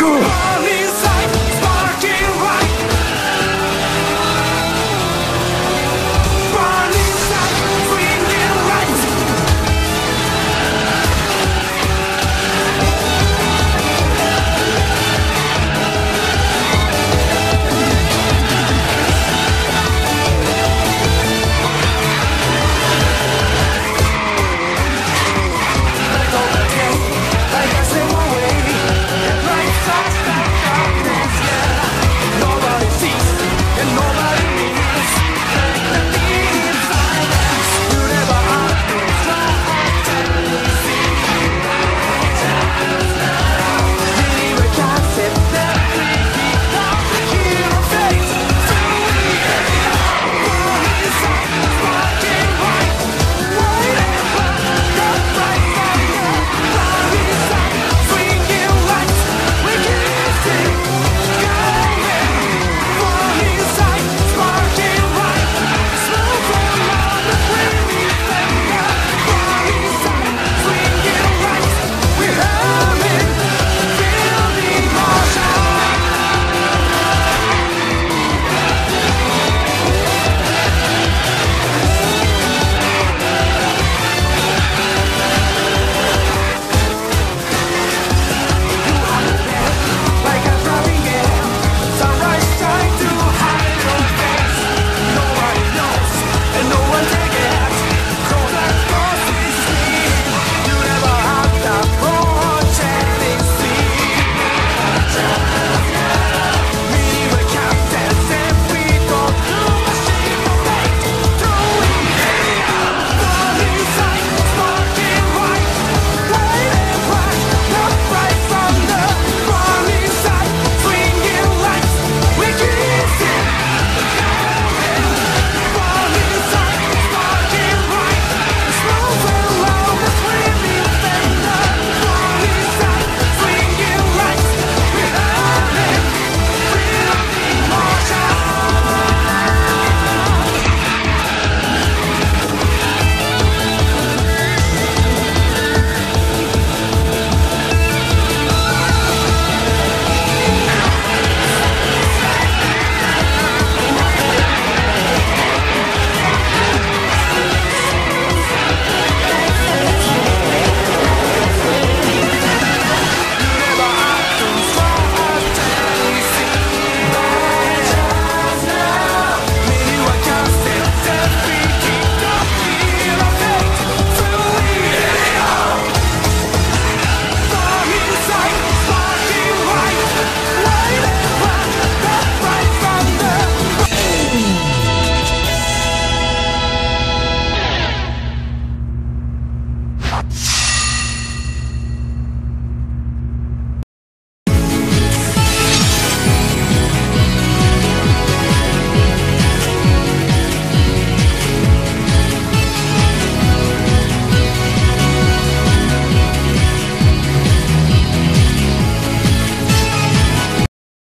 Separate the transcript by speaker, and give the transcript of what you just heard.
Speaker 1: Go!